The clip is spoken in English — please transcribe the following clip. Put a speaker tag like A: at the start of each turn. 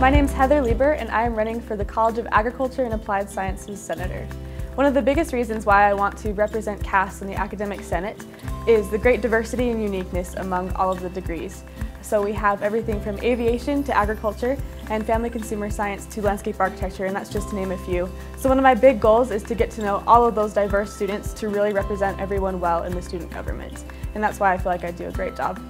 A: My name is Heather Lieber and I am running for the College of Agriculture and Applied Sciences Senator. One of the biggest reasons why I want to represent CAAS in the Academic Senate is the great diversity and uniqueness among all of the degrees. So we have everything from aviation to agriculture and family consumer science to landscape architecture, and that's just to name a few. So one of my big goals is to get to know all of those diverse students to really represent everyone well in the student government. And that's why I feel like I do a great job.